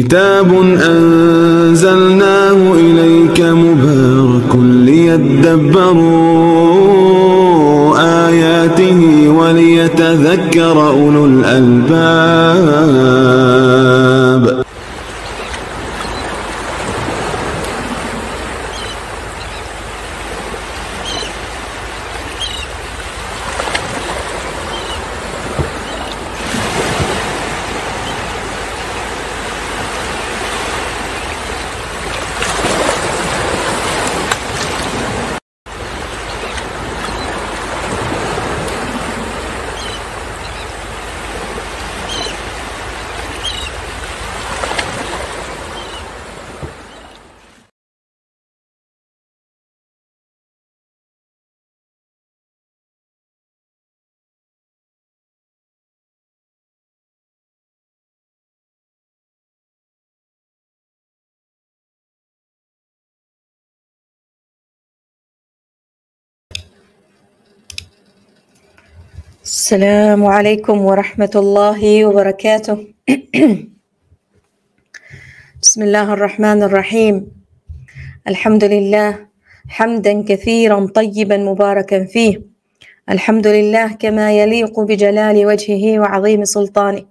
كتاب أنزلناه إليك مبارك ليدبروا آياته وليتذكر أولو الألباب السلام عليكم ورحمة الله وبركاته. بسم الله الرحمن الرحيم. الحمد لله حمدا كثيرا طيبا مباركا فيه. الحمد لله كما يليق بجلال وجهه وعظيم سلطانه.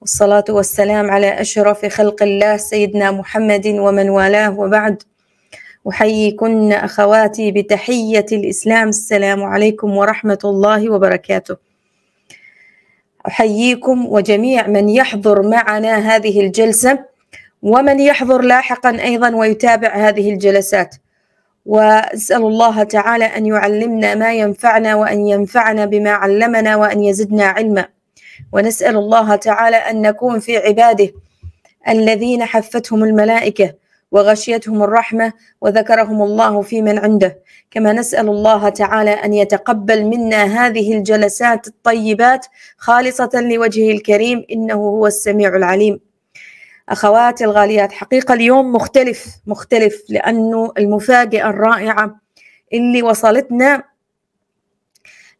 والصلاة والسلام على أشرف خلق الله سيدنا محمد ومن والاه وبعد. أحييكن أخواتي بتحية الإسلام. السلام عليكم ورحمة الله وبركاته. أحييكم وجميع من يحضر معنا هذه الجلسة ومن يحضر لاحقا أيضا ويتابع هذه الجلسات. وأسأل الله تعالى أن يعلمنا ما ينفعنا وأن ينفعنا بما علمنا وأن يزدنا علما. ونسأل الله تعالى أن نكون في عباده الذين حفتهم الملائكة وغشيتهم الرحمة وذكرهم الله في من عنده. كما نسأل الله تعالى أن يتقبل منا هذه الجلسات الطيبات خالصة لوجهه الكريم إنه هو السميع العليم. أخواتي الغاليات حقيقة اليوم مختلف مختلف لأنه المفاجأة الرائعة اللي وصلتنا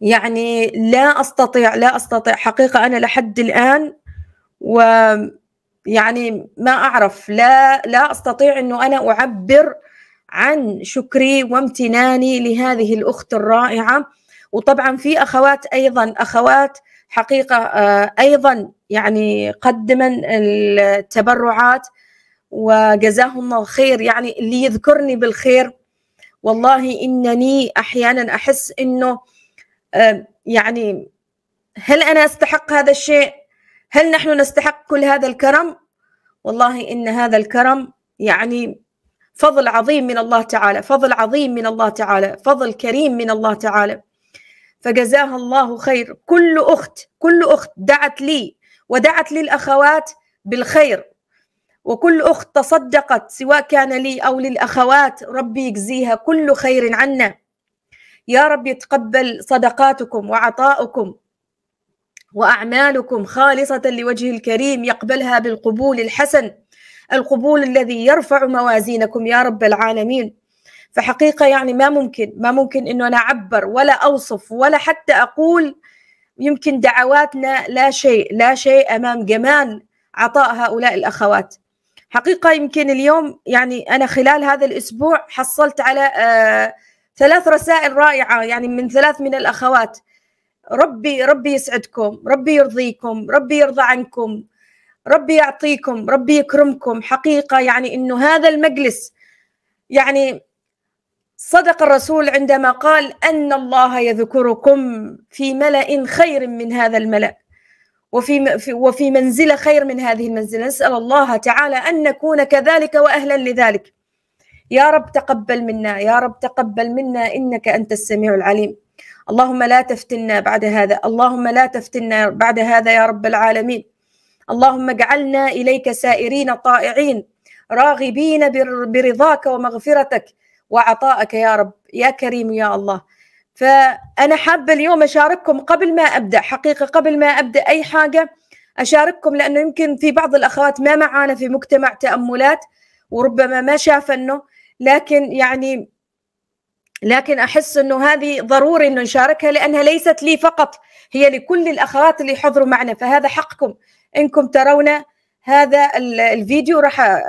يعني لا أستطيع لا أستطيع حقيقة أنا لحد الآن و يعني ما أعرف لا لا أستطيع إنه أنا أعبر عن شكري وامتناني لهذه الأخت الرائعة وطبعا في أخوات أيضا أخوات حقيقة أيضا يعني قدمن التبرعات وجزاهم الله خير يعني اللي يذكرني بالخير والله إنني أحيانا أحس إنه يعني هل أنا أستحق هذا الشيء؟ هل نحن نستحق كل هذا الكرم؟ والله إن هذا الكرم يعني فضل عظيم من الله تعالى، فضل عظيم من الله تعالى، فضل كريم من الله تعالى. فجزاها الله خير، كل أخت كل أخت دعت لي ودعت للأخوات بالخير. وكل أخت تصدقت سواء كان لي أو للأخوات ربي يجزيها كل خير عنا. يا رب يتقبل صدقاتكم وعطاؤكم وأعمالكم خالصة لوجه الكريم يقبلها بالقبول الحسن القبول الذي يرفع موازينكم يا رب العالمين. فحقيقة يعني ما ممكن ما ممكن إنه أنا أعبر ولا أوصف ولا حتى أقول. يمكن دعواتنا لا شيء لا شيء أمام جمال عطاء هؤلاء الأخوات. حقيقة يمكن اليوم يعني أنا خلال هذا الأسبوع حصلت على آه ثلاث رسائل رائعة يعني من ثلاث من الأخوات. ربي ربي يسعدكم ربي يرضيكم ربي يرضى عنكم ربي يعطيكم ربي يكرمكم. حقيقة يعني إنه هذا المجلس يعني صدق الرسول عندما قال أن الله يذكركم في ملأ خير من هذا الملأ وفي وفي منزلة خير من هذه المنزلة. نسأل الله تعالى أن نكون كذلك وأهلا لذلك. يا رب تقبل منا يا رب تقبل منا إنك أنت السميع العليم. اللهم لا تفتنا بعد هذا اللهم لا تفتنا بعد هذا يا رب العالمين. اللهم اجعلنا إليك سائرين طائعين راغبين برضاك ومغفرتك وعطائك يا رب يا كريم يا الله. فأنا حابة اليوم أشارككم قبل ما أبدأ حقيقة قبل ما أبدأ أي حاجة أشارككم لأنه يمكن في بعض الأخوات ما معانا في مجتمع تأملات وربما ما شاف أنه لكن يعني لكن أحس أنه هذه ضروري أنه نشاركها لأنها ليست لي فقط هي لكل الأخوات اللي حضروا معنا فهذا حقكم. إنكم ترون هذا الفيديو راح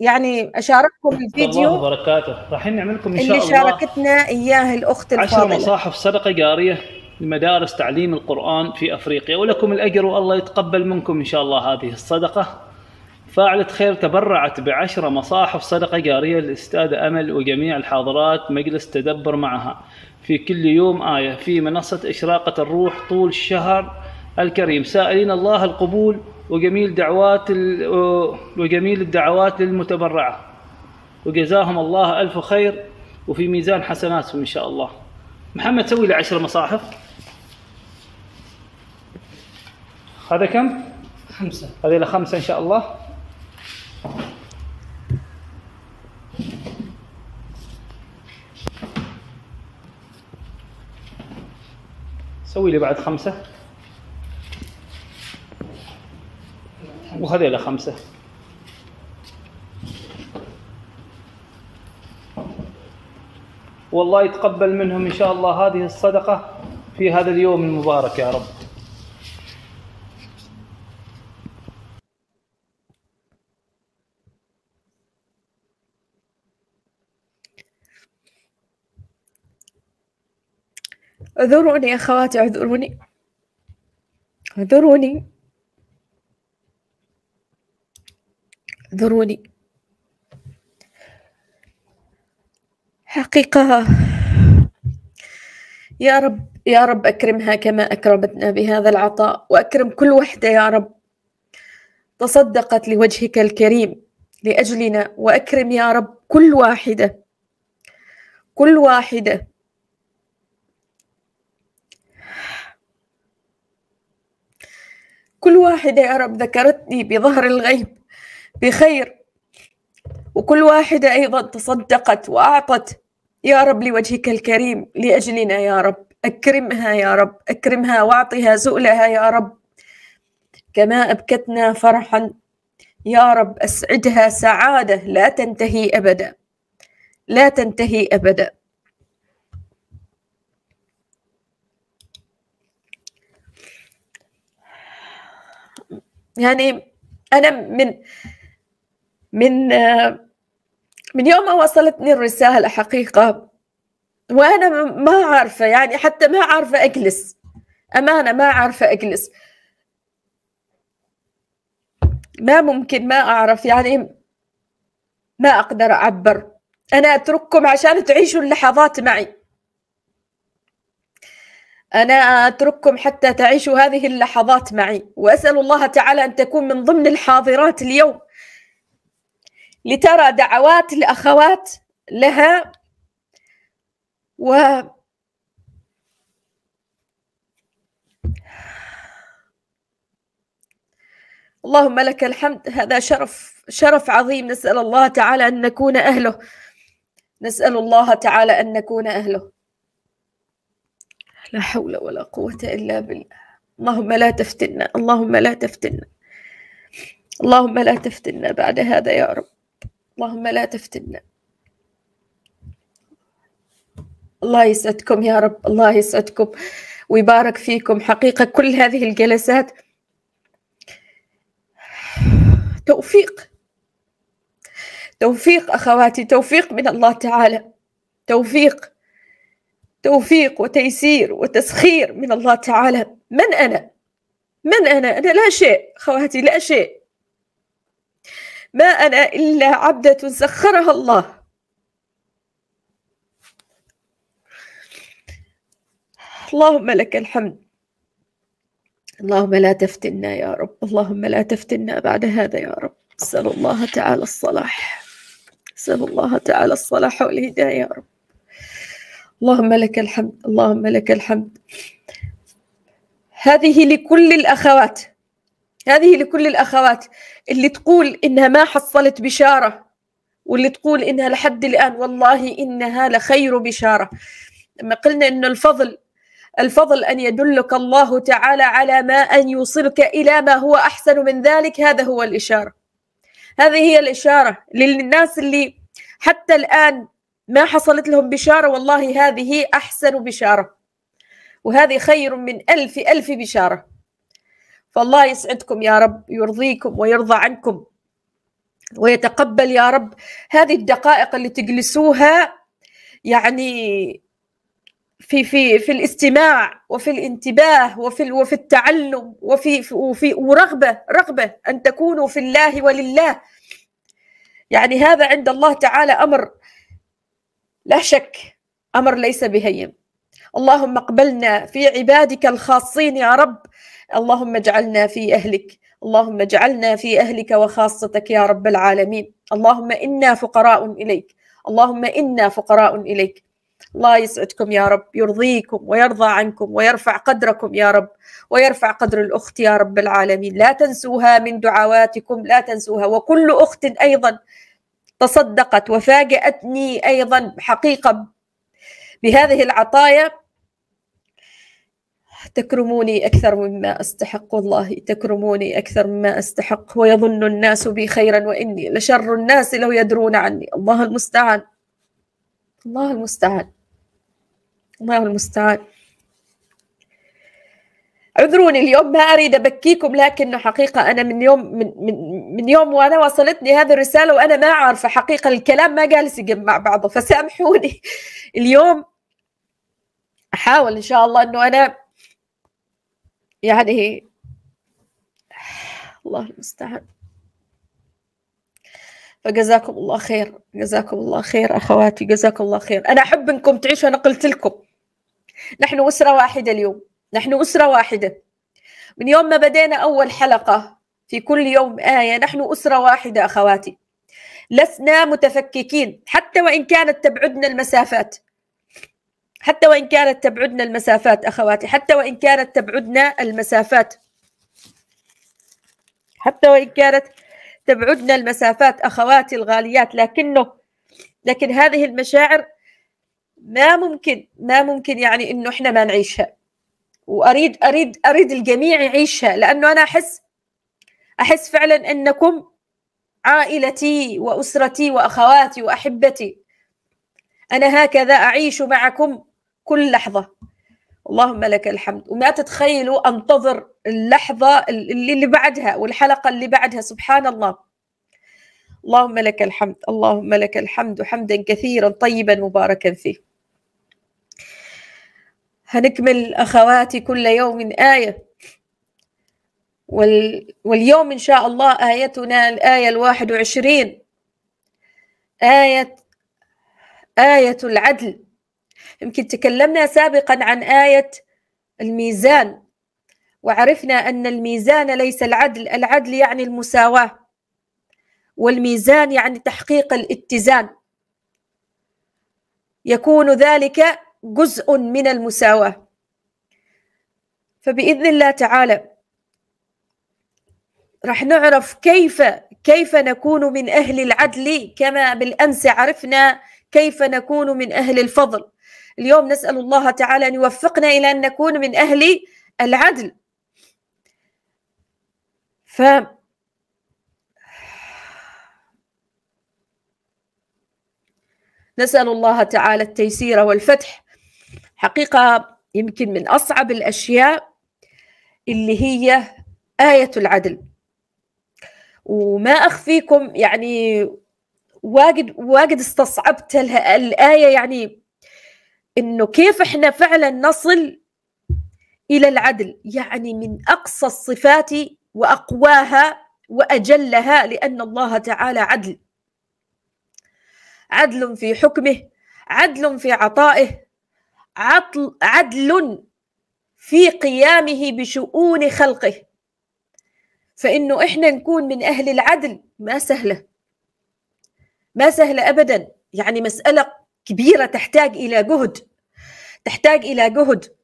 يعني أشارككم الفيديو الله وبركاته. راح نعمل لكم ان شاء اللي الله شاركتنا إياه الأخت الفاضلة. عشر مصاحف صدقة جارية لمدارس تعليم القرآن في أفريقيا ولكم الأجر والله يتقبل منكم إن شاء الله هذه الصدقة. فاعلة خير تبرعت بعشر مصاحف صدقة جارية للأستاذة أمل وجميع الحاضرات مجلس تدبر معها. في كل يوم آية في منصة إشراقة الروح طول الشهر الكريم. سائلين الله القبول وجميل دعوات وجميل الدعوات للمتبرعة. وجزاهم الله ألف خير وفي ميزان حسناتهم إن شاء الله. محمد سوي لي عشر مصاحف. هذا كم؟ خمسة. هذه لخمسة إن شاء الله. سوي لي بعد خمسة. وهذيلا خمسة. والله يتقبل منهم إن شاء الله هذه الصدقة في هذا اليوم المبارك يا رب. اعذروني أخواتي اعذروني. اعذروني. اعذروني. حقيقة يا رب يا رب أكرمها كما أكرمتنا بهذا العطاء وأكرم كل وحدة يا رب. تصدقت لوجهك الكريم لأجلنا وأكرم يا رب كل واحدة. كل واحدة. كل واحدة يا رب ذكرتني بظهر الغيب بخير. وكل واحدة أيضا تصدقت وأعطت يا رب لوجهك الكريم لأجلنا يا رب. أكرمها يا رب أكرمها وأعطها سؤلها يا رب. كما أبكتنا فرحا يا رب أسعدها سعادة لا تنتهي أبدا لا تنتهي أبدا. يعني أنا من من من يوم ما وصلتني الرسالة حقيقة وأنا ما عارفة يعني حتى ما عارفة أجلس. أمانة ما عارفة أجلس. ما ممكن ما أعرف يعني ما أقدر أعبر. أنا أترككم عشان تعيشوا اللحظات معي. أنا أترككم حتى تعيشوا هذه اللحظات معي وأسأل الله تعالى أن تكون من ضمن الحاضرات اليوم. لترى دعوات الأخوات لها و اللهم لك الحمد. هذا شرف شرف عظيم. نسأل الله تعالى أن نكون أهله. نسأل الله تعالى أن نكون أهله. لا حول ولا قوة إلا بالله. اللهم لا تفتنا اللهم لا تفتنا. اللهم لا تفتنا بعد هذا يا رب. اللهم لا تفتنا. الله يسعدكم يا رب الله يسعدكم. ويبارك فيكم. حقيقة كل هذه الجلسات توفيق. توفيق أخواتي توفيق من الله تعالى. توفيق. توفيق وتيسير وتسخير من الله تعالى. من أنا؟ من أنا؟ أنا لا شيء خواتي لا شيء. ما أنا إلا عبدة سخرها الله. اللهم لك الحمد. اللهم لا تفتنا يا رب. اللهم لا تفتنا بعد هذا يا رب. أسأل الله تعالى الصلاح. أسأل الله تعالى الصلاح والهداية يا رب. اللهم لك الحمد اللهم لك الحمد. هذه لكل الأخوات هذه لكل الأخوات اللي تقول إنها ما حصلت بشارة واللي تقول إنها لحد الآن والله إنها لخير بشارة. لما قلنا إنه الفضل الفضل أن يدلك الله تعالى على ما أن يوصلك إلى ما هو أحسن من ذلك هذا هو الإشارة. هذه هي الإشارة للناس اللي حتى الآن ما حصلت لهم بشارة؟ والله هذه أحسن بشارة. وهذه خير من ألف ألف بشارة. فالله يسعدكم يا رب يرضيكم ويرضى عنكم ويتقبل يا رب. هذه الدقائق اللي تجلسوها يعني في في في الاستماع وفي الانتباه وفي وفي التعلم وفي وفي ورغبة رغبة أن تكونوا في الله ولله. يعني هذا عند الله تعالى أمر لا شك أمر ليس بهين. اللهم اقبلنا في عبادك الخاصين يا رب. اللهم اجعلنا في أهلك. اللهم اجعلنا في أهلك وخاصتك يا رب العالمين. اللهم إنا فقراء إليك. اللهم إنا فقراء إليك. الله يسعدكم يا رب يرضيكم ويرضى عنكم ويرفع قدركم يا رب ويرفع قدر الأخت يا رب العالمين. لا تنسوها من دعواتكم لا تنسوها. وكل أخت أيضا تصدقت وفاجأتني أيضا حقيقة بهذه العطايا. تكرموني أكثر مما أستحق والله تكرموني أكثر مما أستحق. ويظن الناس بي خيرا وإني لشر الناس لو يدرون عني. الله المستعان. الله المستعان. الله المستعان. اعذروني اليوم ما أريد أبكيكم لكنه حقيقة أنا من يوم من من, من يوم وأنا وصلتني هذه الرسالة وأنا ما عارفه حقيقة الكلام ما جالس يجمع بعضه فسامحوني. اليوم أحاول إن شاء الله إنه أنا يعني الله المستعان. فجزاكم الله خير جزاكم الله خير أخواتي جزاكم الله خير. أنا أحب إنكم تعيشوا أنا قلت لكم. نحن أسرة واحدة اليوم. نحن أسرة واحدة. من يوم ما بدينا أول حلقة في كل يوم آية نحن أسرة واحدة أخواتي. لسنا متفككين حتى وإن كانت تبعدنا المسافات. حتى وإن كانت تبعدنا المسافات أخواتي حتى وإن كانت تبعدنا المسافات. حتى وإن كانت تبعدنا المسافات أخواتي الغاليات لكنه لكن هذه المشاعر ما ممكن ما ممكن يعني إنه إحنا ما نعيشها. واريد اريد أريد الجميع يعيشها لأنه أنا احس أحس فعلا أنكم عائلتي وأسرتي وأخواتي وأحبتي. أنا هكذا أعيش معكم كل لحظة. اللهم لك الحمد. وما تتخيلوا أنتظر اللحظة اللي بعدها والحلقة اللي بعدها سبحان الله. اللهم لك الحمد. اللهم لك الحمد حمدا كثيرا طيبا مباركا فيه. هنكمل أخواتي كل يوم آية. وال... واليوم إن شاء الله آيتنا الآية الواحد وعشرين. إيه آية العدل. يمكن تكلمنا سابقا عن آية الميزان. وعرفنا أن الميزان ليس العدل العدل يعني المساواة. والميزان يعني تحقيق الاتزان. يكون ذلك جزء من المساواة. فبإذن الله تعالى راح نعرف كيف كيف نكون من أهل العدل كما بالأمس عرفنا كيف نكون من أهل الفضل. اليوم نسأل الله تعالى أن يوفقنا إلى أن نكون من أهل العدل. ف نسأل الله تعالى التيسير والفتح. حقيقة يمكن من أصعب الأشياء اللي هي آية العدل. وما أخفيكم يعني واجد واجد استصعبت الآية يعني إنه كيف إحنا فعلا نصل إلى العدل. يعني من أقصى الصفات وأقواها وأجلها لأن الله تعالى عدل. عدل في حكمه عدل في عطائه عدل, عدل في قيامه بشؤون خلقه. فإنه إحنا نكون من أهل العدل ما سهلة. ما سهلة ابدا. يعني مسألة كبيرة تحتاج إلى جهد. تحتاج إلى جهد.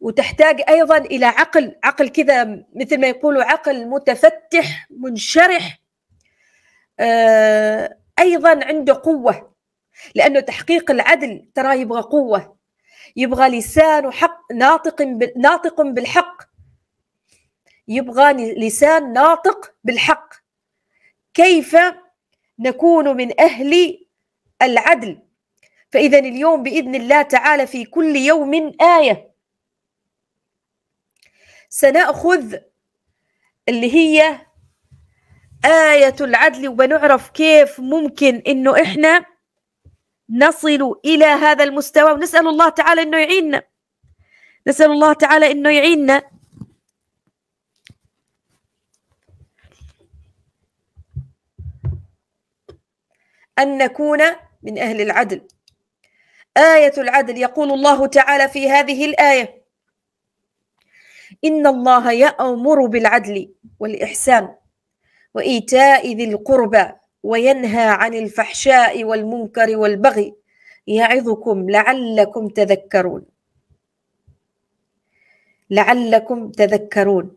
وتحتاج أيضا إلى عقل. عقل كذا مثل ما يقولوا عقل متفتح منشرح. آه، أيضا عنده قوة. لأنه تحقيق العدل ترى يبغى قوة. يبغى لسان وحق ناطق ناطق بالحق. يبغى لسان ناطق بالحق. كيف نكون من أهل العدل؟ فإذا اليوم بإذن الله تعالى في كل يوم آية. سنأخذ اللي هي آية العدل وبنعرف كيف ممكن إنه إحنا نصل إلى هذا المستوى. ونسأل الله تعالى إنه يعيننا. نسأل الله تعالى إنه يعيننا. أن نكون من أهل العدل. آية العدل يقول الله تعالى في هذه الآية إن الله يأمر بالعدل والإحسان وإيتاء ذي القربى. وينهى عن الفحشاء والمنكر والبغي يعظكم لعلكم تذكرون. لعلكم تذكرون.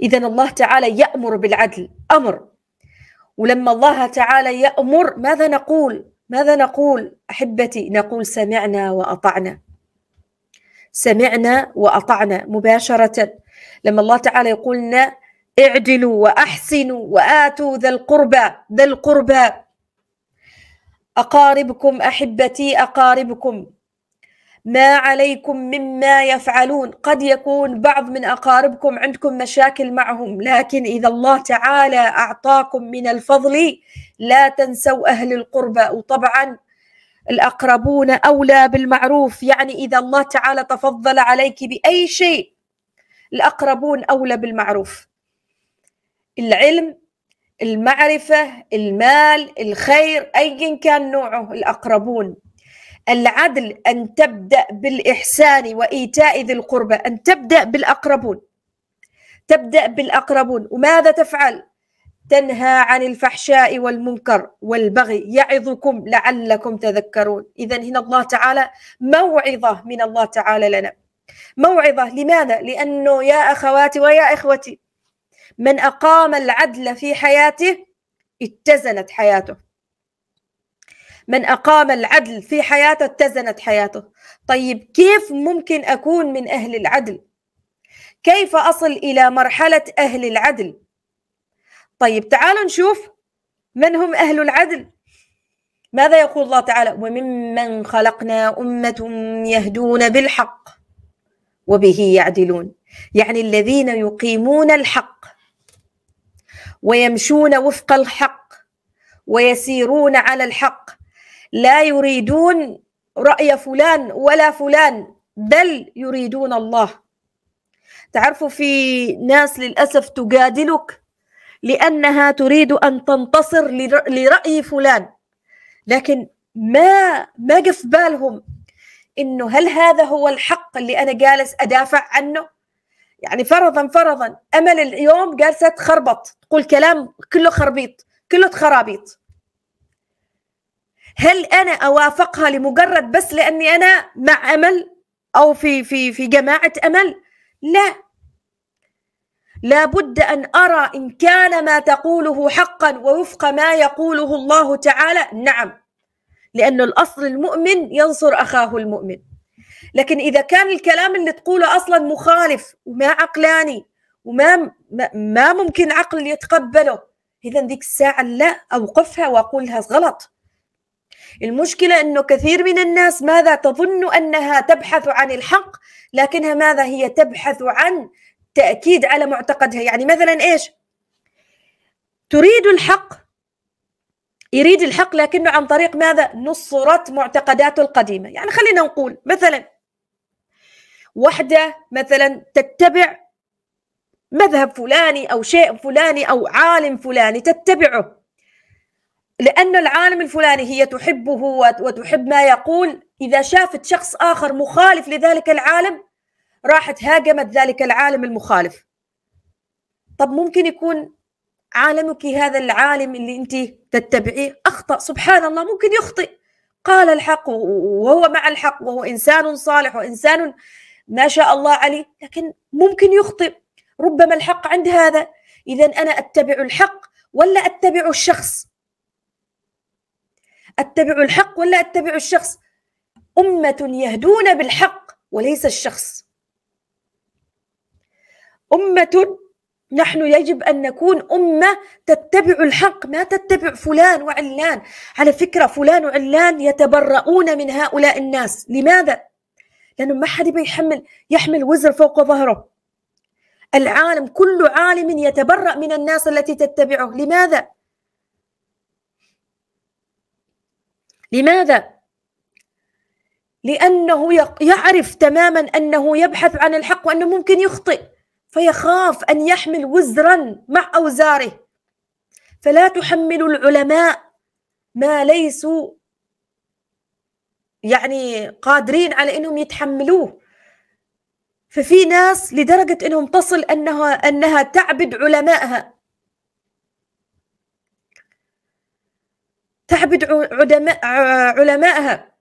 إذا الله تعالى يأمر بالعدل أمر. ولما الله تعالى يأمر ماذا نقول؟ ماذا نقول؟ أحبتي نقول سمعنا وأطعنا. سمعنا وأطعنا مباشرة. لما الله تعالى يقول لنا اعدلوا وأحسنوا وآتوا ذا القربى ذا القربى. أقاربكم أحبتي أقاربكم. ما عليكم مما يفعلون. قد يكون بعض من أقاربكم عندكم مشاكل معهم لكن إذا الله تعالى أعطاكم من الفضل لا تنسوا أهل القربى. وطبعا الأقربون أولى بالمعروف. يعني إذا الله تعالى تفضل عليك بأي شيء الأقربون أولى بالمعروف. العلم المعرفة المال الخير ايا كان نوعه الأقربون. العدل أن تبدأ بالإحسان وإيتاء ذي القربى أن تبدأ بالأقربون. تبدأ بالأقربون. وماذا تفعل؟ تنهى عن الفحشاء والمنكر والبغي يعظكم لعلكم تذكرون. إذا هنا الله تعالى موعظة من الله تعالى لنا. موعظة لماذا؟ لأنه يا أخواتي ويا إخوتي من أقام العدل في حياته اتزنت حياته. من أقام العدل في حياته اتزنت حياته. طيب كيف ممكن أكون من أهل العدل؟ كيف أصل إلى مرحلة أهل العدل؟ طيب تعالوا نشوف من هم أهل العدل. ماذا يقول الله تعالى؟ وممن خلقنا أمة يهدون بالحق وبه يعدلون. يعني الذين يقيمون الحق ويمشون وفق الحق ويسيرون على الحق. لا يريدون رأي فلان ولا فلان بل يريدون الله. تعرفوا في ناس للأسف تجادلك لأنها تريد أن تنتصر لرأي فلان. لكن ما ما قف بالهم إنه هل هذا هو الحق اللي أنا جالس أدافع عنه؟ يعني فرضا فرضا أمل اليوم جالسة تخربط تقول كلام كله خربيط كله خرابيط. هل أنا أوافقها لمجرد بس لأني أنا مع أمل أو في في في جماعة أمل؟ لا. لابد أن أرى إن كان ما تقوله حقا ووفق ما يقوله الله تعالى. نعم. لأن الأصل المؤمن ينصر أخاه المؤمن. لكن إذا كان الكلام اللي تقوله أصلا مخالف وما عقلاني وما ما ممكن عقل يتقبله إذا ذيك الساعة لا أوقفها وأقولها غلط. المشكلة أنه كثير من الناس ماذا تظن أنها تبحث عن الحق لكنها ماذا هي تبحث عن تأكيد على معتقدها؟ يعني مثلا إيش؟ تريد الحق يريد الحق لكنه عن طريق ماذا؟ نصرت معتقداته القديمة. يعني خلينا نقول مثلا وحدة مثلا تتبع مذهب فلاني أو شيء فلاني أو عالم فلاني تتبعه. لأن العالم الفلاني هي تحبه وتحب ما يقول. إذا شافت شخص آخر مخالف لذلك العالم راحت هاجمت ذلك العالم المخالف. طب ممكن يكون عالمك هذا العالم اللي أنت تتبعيه أخطأ؟ سبحان الله ممكن يخطئ. قال الحق وهو مع الحق وهو إنسان صالح وإنسان ما شاء الله عليه لكن ممكن يخطئ. ربما الحق عند هذا. اذا أنا أتبع الحق ولا أتبع الشخص؟ أتبع الحق ولا أتبع الشخص؟ أمة يهدون بالحق وليس الشخص. أمة نحن يجب أن نكون أمة تتبع الحق. ما تتبع فلان وعلان؟ على فكرة فلان وعلان يتبرؤون من هؤلاء الناس. لماذا؟ لأنه ما حد يحمل يحمل وزر فوق ظهره. العالم كل عالم يتبرأ من الناس التي تتبعه. لماذا؟ لماذا؟ لأنه يعرف تماما أنه يبحث عن الحق وأنه ممكن يخطئ. فيخاف أن يحمل وزرا مع أوزاره. فلا تحملوا العلماء ما ليسوا يعني قادرين على إنهم يتحملوه. ففي ناس لدرجة إنهم تصل انها أنها تعبد علمائها تعبد علمائها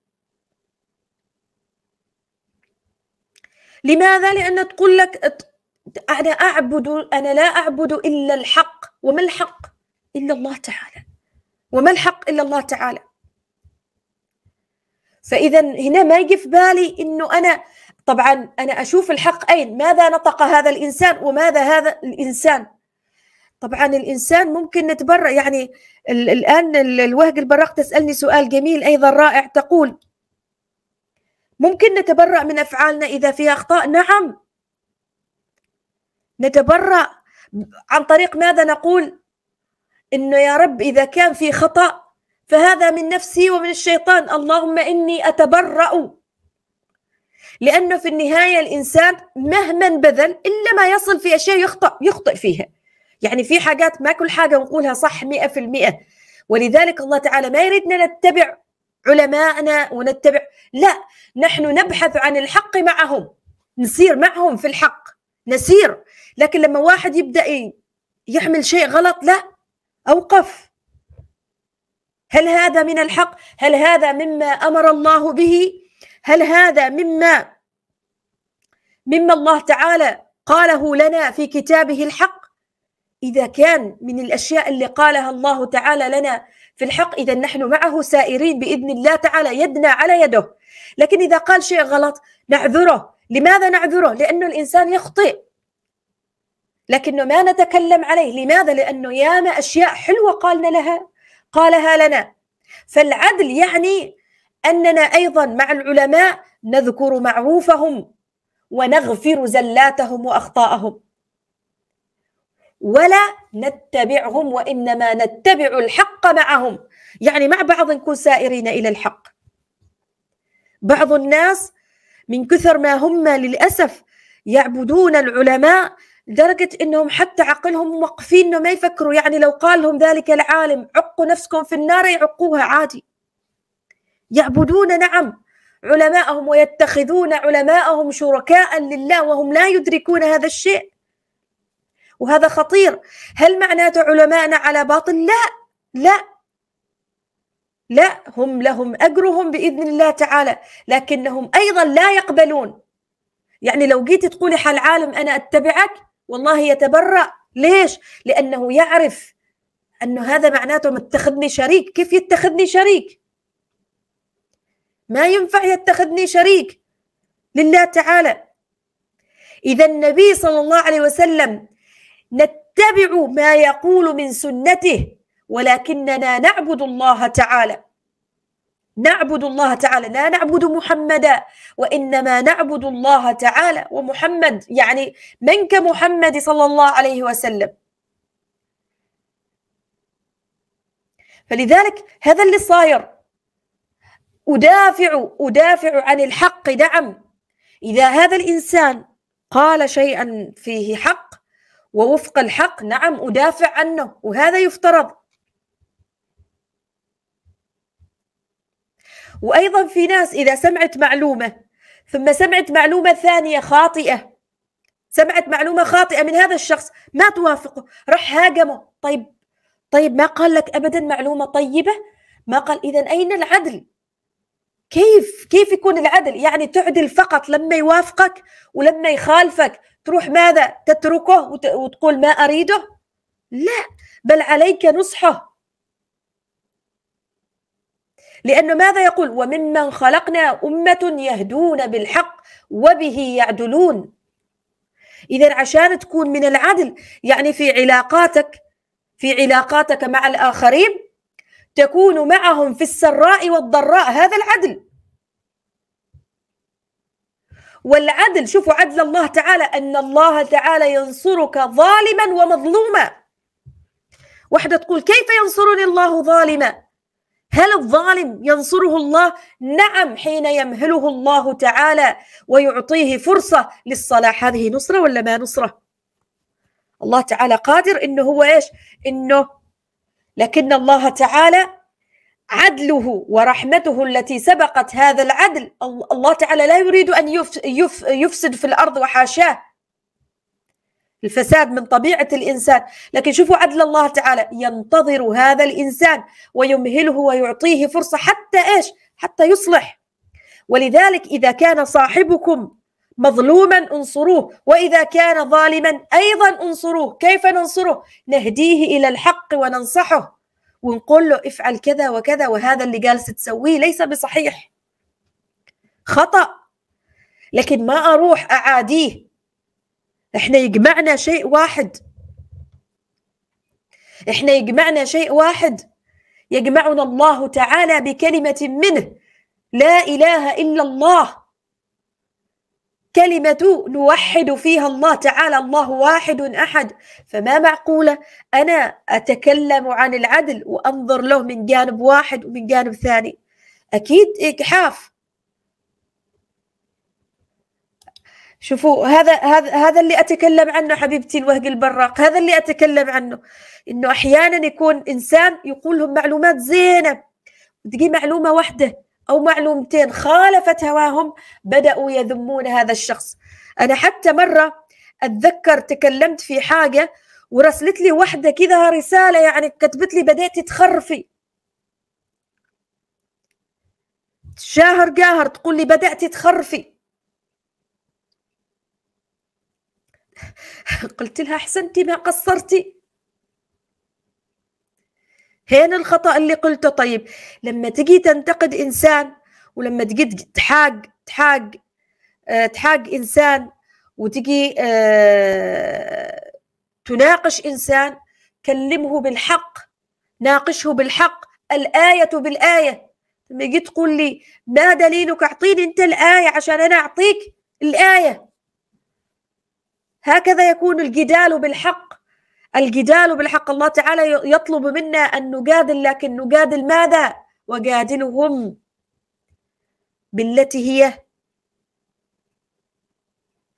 لماذا؟ لأن تقول لك أنا أعبد أنا لا أعبد إلا الحق. وما الحق؟ إلا الله تعالى. وما الحق إلا الله تعالى. فإذا هنا ما يجي في بالي إنه أنا طبعا أنا أشوف الحق أين؟ ماذا نطق هذا الإنسان وماذا هذا الإنسان؟ طبعا الإنسان ممكن نتبرأ يعني الآن الوهج البراق تسألني سؤال جميل أيضا رائع تقول ممكن نتبرأ من أفعالنا إذا فيها أخطاء؟ نعم. نتبرأ عن طريق ماذا نقول؟ إنه يا رب إذا كان في خطأ فهذا من نفسي ومن الشيطان. اللهم إني أتبرأ لأنه في النهاية الإنسان مهما بذل إلا ما يصل في أشياء يخطئ يخطئ فيها. يعني في حاجات ما كل حاجة نقولها صح مئة في المئة. ولذلك الله تعالى ما يريدنا نتبع علماءنا ونتبع لا نحن نبحث عن الحق معهم. نسير معهم في الحق. نسير. لكن لما واحد يبدأ يحمل شيء غلط لا أوقف. هل هذا من الحق؟ هل هذا مما أمر الله به؟ هل هذا مما مما الله تعالى قاله لنا في كتابه الحق؟ إذا كان من الأشياء اللي قالها الله تعالى لنا في الحق إذا نحن معه سائرين بإذن الله تعالى يدنا على يده. لكن إذا قال شيء غلط نعذره. لماذا نعذره؟ لأنه الإنسان يخطئ. لكنه ما نتكلم عليه. لماذا؟ لأنه ياما أشياء حلوة قالنا لها. قالها لنا. فالعدل يعني أننا أيضا مع العلماء نذكر معروفهم ونغفر زلاتهم وأخطاءهم. ولا نتبعهم وإنما نتبع الحق معهم. يعني مع بعض نكون سائرين إلى الحق. بعض الناس من كثر ما هم للأسف يعبدون العلماء لدرجة إنهم حتى عقلهم موقفين إنه ما يفكروا. يعني لو قال لهم ذلك العالم عقوا نفسكم في النار يعقوها عادي. يعبدون نعم علماءهم ويتخذون علماءهم شركاء لله وهم لا يدركون هذا الشيء. وهذا خطير. هل معناته علماءنا على باطل؟ لا لا. لا هم لهم أجرهم بإذن الله تعالى لكنهم أيضا لا يقبلون. يعني لو جيت تقولي حال عالم أنا أتبعك والله يتبرأ. ليش؟ لأنه يعرف انه هذا معناته متخذني شريك. كيف يتخذني شريك؟ ما ينفع يتخذني شريك. لله تعالى. إذا النبي صلى الله عليه وسلم نتبع ما يقول من سنته ولكننا نعبد الله تعالى. نعبد الله تعالى لا نعبد محمدا وإنما نعبد الله تعالى ومحمد يعني من كمحمد صلى الله عليه وسلم. فلذلك هذا اللي صاير. أدافع أدافع عن الحق نعم. إذا هذا الإنسان قال شيئا فيه حق ووفق الحق نعم أدافع عنه وهذا يفترض. وأيضا في ناس إذا سمعت معلومة ثم سمعت معلومة ثانية خاطئة سمعت معلومة خاطئة من هذا الشخص ما توافقه راح هاجمه. طيب طيب ما قال لك ابدا معلومة طيبة؟ ما قال اذا أين العدل؟ كيف كيف يكون العدل؟ يعني تعدل فقط لما يوافقك ولما يخالفك. تروح ماذا؟ تتركه وتقول ما أريده؟ لا بل عليك نصحه. لأنه ماذا يقول؟ وممن خلقنا أمة يهدون بالحق وبه يعدلون. إذا عشان تكون من العدل يعني في علاقاتك في علاقاتك مع الآخرين تكون معهم في السراء والضراء هذا العدل. والعدل شوفوا عدل الله تعالى أن الله تعالى ينصرك ظالما ومظلوما. واحدة تقول كيف ينصرني الله ظالما؟ هل الظالم ينصره الله؟ نعم حين يمهله الله تعالى ويعطيه فرصة للصلاح. هذه نصرة ولا ما نصرة؟ الله تعالى قادر إنه هو إيش؟ إنه لكن الله تعالى عدله ورحمته التي سبقت هذا العدل. الله تعالى لا يريد أن يفسد في الأرض وحاشاه. الفساد من طبيعة الإنسان. لكن شوفوا عدل الله تعالى ينتظر هذا الإنسان ويمهله ويعطيه فرصة حتى إيش؟ حتى يصلح. ولذلك إذا كان صاحبكم مظلوما انصروه وإذا كان ظالما أيضا انصروه. كيف ننصره؟ نهديه إلى الحق وننصحه. ونقول له افعل كذا وكذا وهذا اللي جالس تسويه ليس بصحيح. خطأ. لكن ما أروح أعاديه. إحنا يجمعنا شيء واحد. إحنا يجمعنا شيء واحد. يجمعنا الله تعالى بكلمة منه. لا إله إلا الله. كلمة نوحد فيها الله تعالى الله واحد أحد. فما معقولة؟ أنا أتكلم عن العدل وأنظر له من جانب واحد ومن جانب ثاني. أكيد إجحاف. شوفوا هذا هذا هذا اللي أتكلم عنه حبيبتي الوهق البراق هذا اللي أتكلم عنه إنه أحيانا يكون إنسان يقول لهم معلومات زينة تجي معلومة واحدة أو معلومتين خالفت هواهم بدأوا يذمون هذا الشخص. أنا حتى مرة أتذكر تكلمت في حاجة ورسلت لي واحدة كذا رسالة يعني كتبت لي بدات تخرفي. شاهر قاهر تقول لي بدأت تخرفي. قلت لها أحسنتي ما قصرتي. هنا الخطأ اللي قلته؟ طيب لما تجي تنتقد إنسان ولما تجي تحاج تحاج أه تحاج إنسان وتجي أه تناقش إنسان كلمه بالحق ناقشه بالحق الآية بالآية. لما جيت تقول لي ما دليلك؟ أعطيني أنت الآية عشان أنا أعطيك الآية. هكذا يكون الجدال بالحق. الجدال بالحق. الله تعالى يطلب منا أن نجادل لكن نجادل ماذا؟ وجادلهم بالتي هي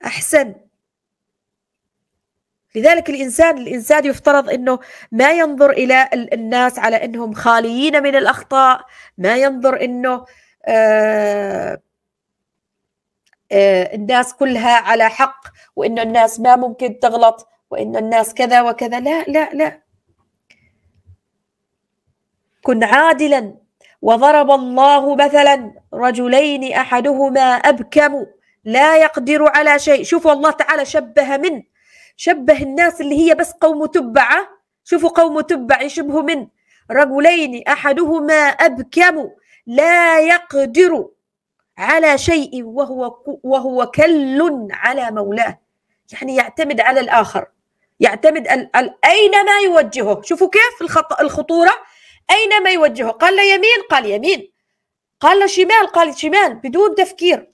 أحسن. لذلك الإنسان الإنسان يفترض إنه ما ينظر إلى الناس على إنهم خاليين من الأخطاء ما ينظر آه آه الناس كلها على حق وإن الناس ما ممكن تغلط وإن الناس كذا وكذا. لا لا لا. كن عادلا. وضرب الله مثلا رجلين أحدهما أبكم لا يقدر على شيء. شوفوا الله تعالى شبه من شبه الناس اللي هي بس قوم تبعة. شوفوا قوم تبع يشبهوا من. رجلين أحدهما أبكم لا يقدر على شيء وهو وهو كل على مولاه. يعني يعتمد على الآخر. يعتمد أينما يوجهه. شوفوا كيف الخط الخطورة. أينما يوجهه. قال يمين قال يمين. قال شمال قال شمال بدون تفكير.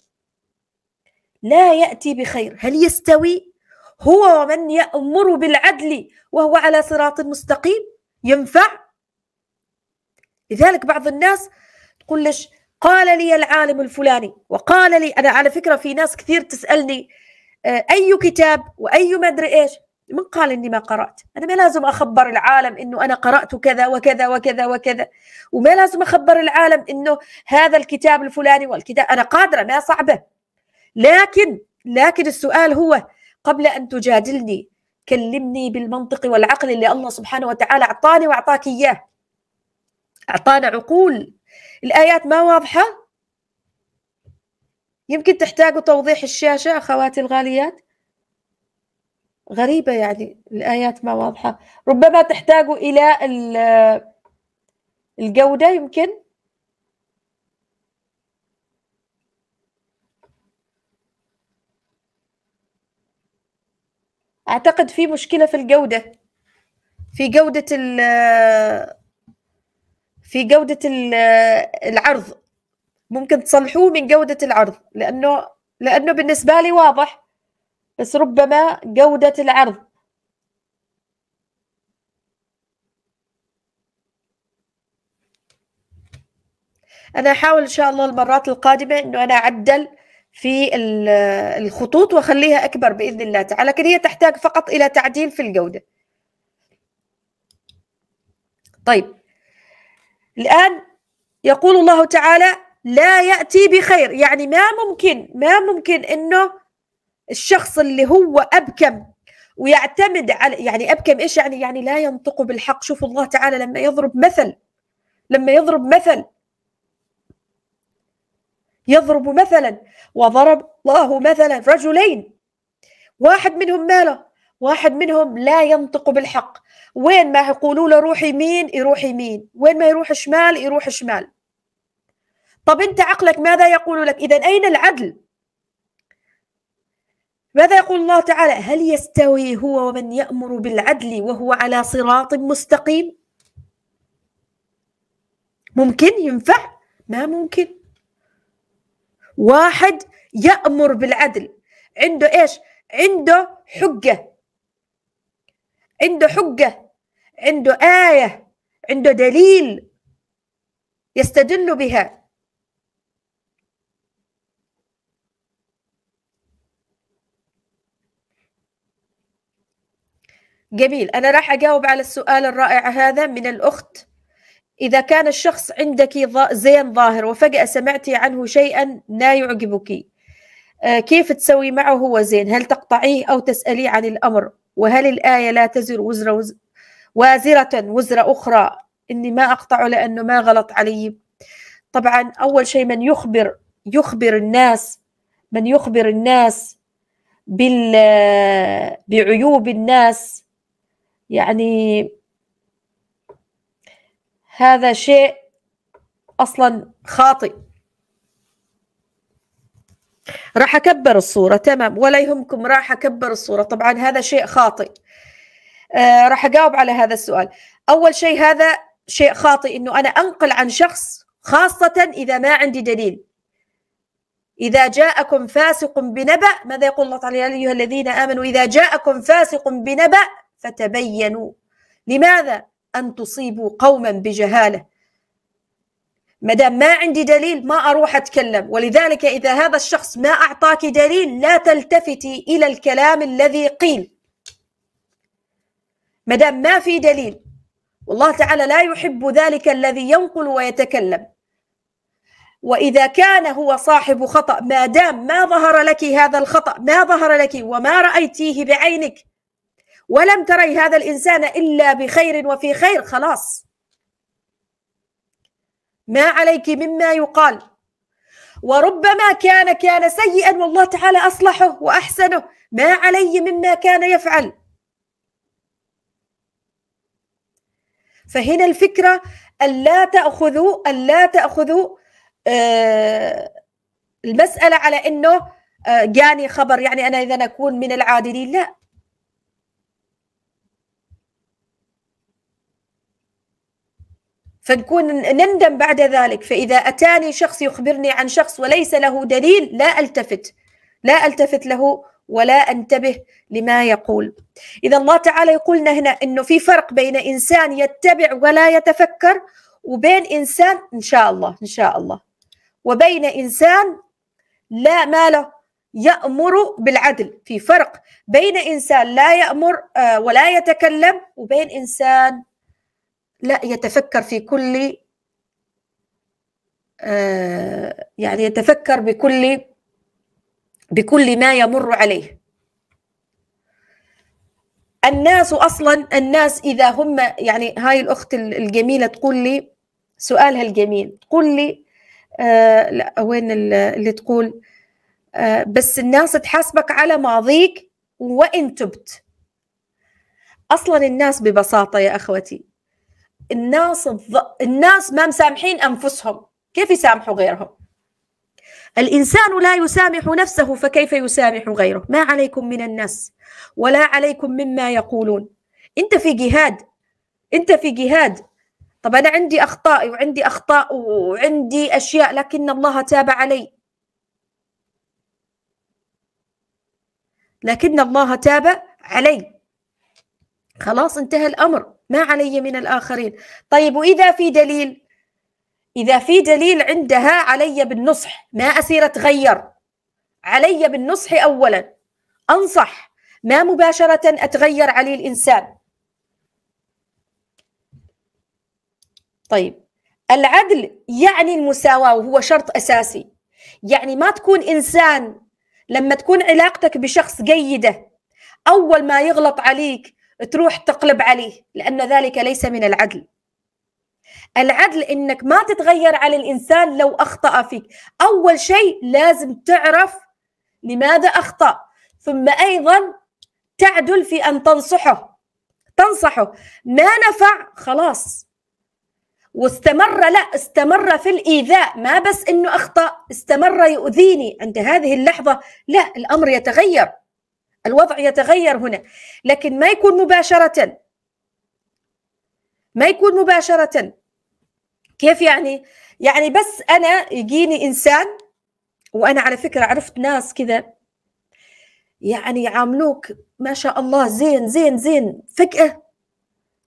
لا يأتي بخير. هل يستوي؟ هو ومن يأمر بالعدل وهو على صراط مستقيم؟ ينفع. لذلك بعض الناس تقول لش قال لي العالم الفلاني وقال لي أنا على فكرة في ناس كثير تسألني آه، أي كتاب وأي ما أدري إيش؟ من قال إني ما قرأت. أنا ما لازم أخبر العالم إنه أنا قرأت كذا وكذا وكذا وكذا وما لازم أخبر العالم إنه هذا الكتاب الفلاني والكتاب أنا قادرة ما صعبة. لكن لكن السؤال هو قبل أن تجادلني كلمني بالمنطق والعقل اللي الله سبحانه وتعالى أعطاني وأعطاك إياه. أعطانا عقول. الآيات ما واضحة؟ يمكن تحتاجوا توضيح الشاشة أخواتي الغاليات. غريبة يعني الآيات ما واضحة. ربما تحتاجوا إلى الجودة يمكن؟ أعتقد في مشكلة في الجودة في جودة في جودة العرض. ممكن تصلحوه من جودة العرض لأنه لأنه بالنسبة لي واضح. بس ربما جودة العرض. أنا أحاول إن شاء الله المرات القادمة إنه أنا أعدل في الخطوط وأخليها أكبر بإذن الله تعالى لكن هي تحتاج فقط إلى تعديل في الجودة. طيب. الآن يقول الله تعالى لا يأتي بخير. يعني ما ممكن ما ممكن إنه الشخص اللي هو أبكم ويعتمد على يعني أبكم إيش يعني؟ يعني لا ينطق بالحق. شوفوا الله تعالى لما يضرب مثل لما يضرب مثل يضرب مثلا وضرب الله مثلا رجلين واحد منهم ماله. واحد منهم لا ينطق بالحق. وين ما يقولوا له روح يمين يروح يمين. وين ما يروح شمال يروح شمال. طب أنت عقلك ماذا يقول لك؟ اذا أين العدل؟ ماذا يقول الله تعالى؟ هل يستوي هو ومن يأمر بالعدل وهو على صراط مستقيم؟ ممكن؟ ينفع؟ ما ممكن. واحد يأمر بالعدل. عنده إيش؟ عنده حجة. عنده حجة عنده آية عنده دليل يستدل بها. جميل. أنا راح أجاوب على السؤال الرائع هذا من الأخت. إذا كان الشخص عندك زين ظاهر وفجأة سمعتي عنه شيئا لا يعجبك كيف تسوي معه هو زين؟ هل تقطعيه أو تسأليه عن الأمر؟ وهل الآية لا تزر وزر وزر وازرة وزر أخرى؟ إني ما أقطعه لأنه ما غلط علي. طبعا أول شيء من يخبر يخبر الناس من يخبر الناس بال بعيوب الناس. يعني هذا شيء أصلا خاطئ. راح أكبر الصورة تمام. ولا يهمكم راح أكبر الصورة. طبعا هذا شيء خاطئ. آه راح أجاوب على هذا السؤال. أول شيء هذا شيء خاطئ إنه أنا أنقل عن شخص خاصة إذا ما عندي دليل. إذا جاءكم فاسق بنبأ ماذا يقول الله تعالى؟ يا أيها الذين آمنوا إذا جاءكم فاسق بنبأ فتبينوا. لماذا؟ أن تصيبوا قوما بجهالة. ما دام ما عندي دليل ما أروح أتكلم. ولذلك إذا هذا الشخص ما أعطاك دليل لا تلتفتي إلى الكلام الذي قيل. ما دام ما في دليل. والله تعالى لا يحب ذلك الذي ينقل ويتكلم. وإذا كان هو صاحب خطأ ما دام ما ظهر لك هذا الخطأ؟ ما ظهر لك؟ وما رأيتيه بعينك؟ ولم تري هذا الإنسان إلا بخير وفي خير خلاص. ما عليك مما يقال. وربما كان كان سيئا والله تعالى أصلحه وأحسنه. ما علي مما كان يفعل. فهنا الفكرة ألا تأخذوا ألا تأخذوا آه المسألة على أنه آه جاني خبر يعني أنا إذا أكون من العادلين. لا. فنكون نندم بعد ذلك. فإذا أتاني شخص يخبرني عن شخص وليس له دليل لا ألتفت. لا ألتفت له ولا أنتبه لما يقول. إذا الله تعالى يقولنا هنا أنه في فرق بين إنسان يتبع ولا يتفكر وبين إنسان إن شاء الله إن شاء الله. وبين إنسان لا ماله يأمر بالعدل. في فرق بين إنسان لا يأمر ولا يتكلم وبين إنسان لا يتفكر في كل يعني يتفكر بكل بكل ما يمر عليه. الناس أصلا الناس إذا هم يعني هاي الأخت الجميلة تقول لي سؤالها الجميل تقول لي آه لا وين اللي تقول؟ آه، بس الناس تحاسبك على ماضيك وإن تبت. أصلا الناس ببساطة يا أخوتي الناس الض... الناس ما مسامحين أنفسهم. كيف يسامحوا غيرهم؟ الإنسان لا يسامح نفسه فكيف يسامح غيره؟ ما عليكم من الناس ولا عليكم مما يقولون. أنت في جهاد أنت في جهاد. طب أنا عندي أخطاء وعندي أخطاء وعندي أشياء لكن الله تاب علي. لكن الله تاب علي. خلاص انتهى الأمر. ما علي من الآخرين. طيب وإذا في دليل؟ إذا في دليل عندها علي بالنصح ما أسير أتغير؟ علي بالنصح أولا. أنصح ما مباشرة أتغير عليه الإنسان. طيب العدل يعني المساواة وهو شرط أساسي. يعني ما تكون إنسان لما تكون علاقتك بشخص جيدة أول ما يغلط عليك تروح تقلب عليه لأن ذلك ليس من العدل. العدل إنك ما تتغير على الإنسان لو أخطأ فيك. أول شيء لازم تعرف لماذا أخطأ. ثم أيضا تعدل في أن تنصحه. تنصحه. ما نفع؟ خلاص. واستمر لا استمر في الإيذاء. ما بس إنه أخطأ استمر يؤذيني. عند هذه اللحظة لا الأمر يتغير. الوضع يتغير هنا لكن ما يكون مباشرة. ما يكون مباشرة. كيف يعني؟ يعني بس أنا يجيني إنسان وأنا على فكرة عرفت ناس كذا يعني يعاملوك ما شاء الله زين زين زين فجأة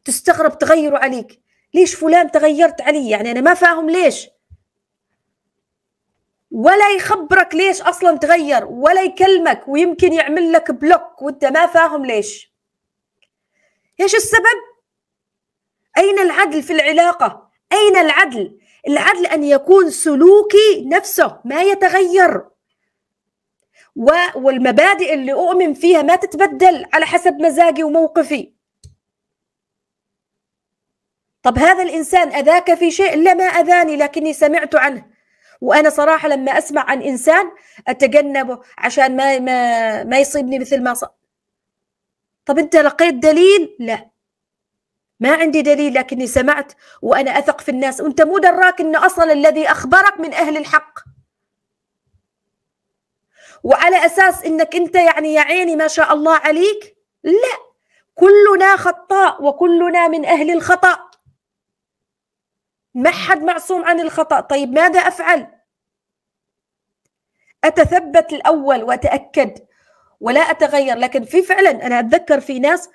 تستغرب تغيروا عليك. ليش فلان تغيرت عليه يعني أنا ما فاهم ليش. ولا يخبرك ليش أصلا تغير ولا يكلمك ويمكن يعمل لك بلوك وأنت ما فاهم ليش. إيش السبب؟ أين العدل في العلاقة؟ أين العدل؟ العدل أن يكون سلوكي نفسه ما يتغير. والمبادئ اللي أؤمن فيها ما تتبدل على حسب مزاجي وموقفي. طب هذا الإنسان أذاك في شيء؟ لا ما أذاني لكني سمعت عنه. وأنا صراحة لما أسمع عن إنسان أتجنبه عشان ما ما ما يصيبني مثل ما صار طب أنت لقيت دليل؟ لا. ما عندي دليل لكني سمعت وأنا أثق في الناس. وأنت مو دراك ان أصلا الذي أخبرك من أهل الحق. وعلى أساس إنك أنت يعني يا عيني ما شاء الله عليك لا. كلنا خطاء وكلنا من أهل الخطأ. ما حد معصوم عن الخطأ. طيب ماذا أفعل؟ أتثبت الأول وأتأكد ولا أتغير. لكن في فعلا أنا أتذكر في ناس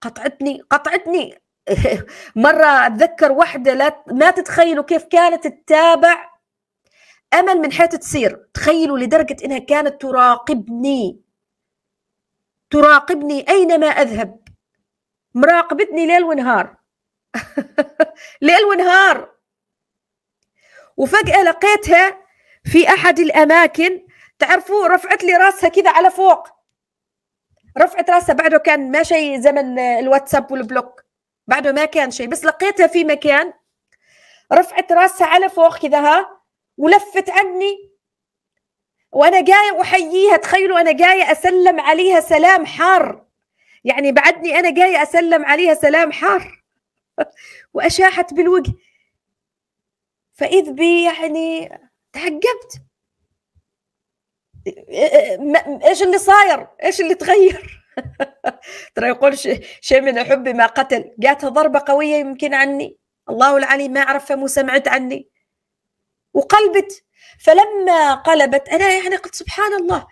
قطعتني قطعتني. مرة أتذكر واحدة لا ما تتخيلوا كيف كانت تتابع أمل من حيث تسير تخيلوا لدرجة إنها كانت تراقبني. تراقبني أينما أذهب. مراقبتني ليل ونهار. ليل ونهار. وفجأة لقيتها في أحد الأماكن تعرفوا رفعت لي راسها كذا على فوق. رفعت راسها بعده كان ما شيء زمن الواتساب والبلوك. بعده ما كان شيء بس لقيتها في مكان. رفعت راسها على فوق كذا ها ولفت عني. وأنا جاية أحييها تخيلوا أنا جاية أسلم عليها سلام حار. يعني بعدني أنا جاية أسلم عليها سلام حار. وأشاحت بالوجه. فإذ بي يعني تعجبت. إيش اللي صاير؟ إيش اللي تغير؟ ترى يقول شيء من حبي ما قتل. جاتها ضربة قوية يمكن عني. الله العليم ما فمو سمعت عني. وقلبت. فلما قلبت أنا يعني قلت سبحان الله.